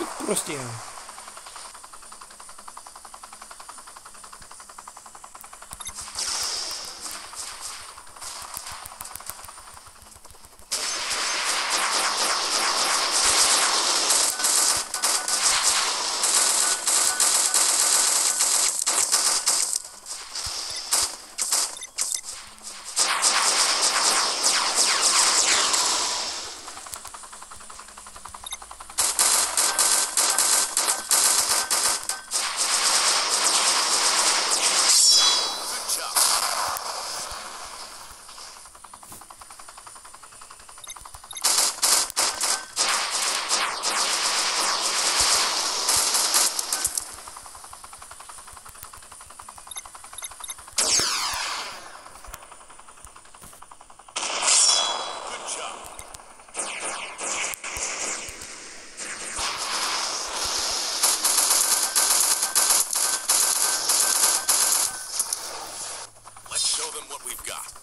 Все просто я Let's